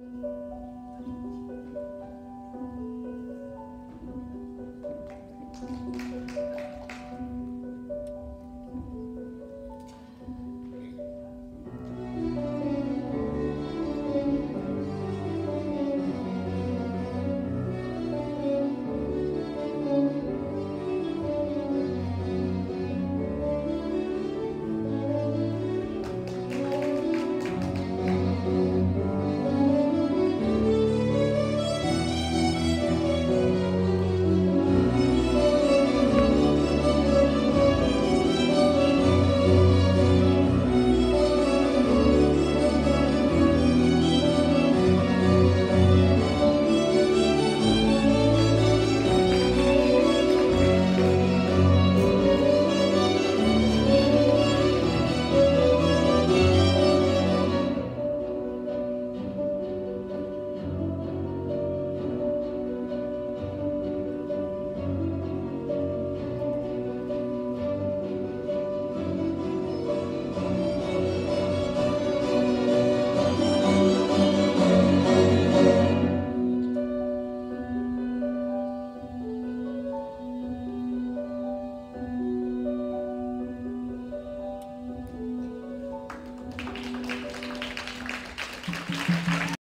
Música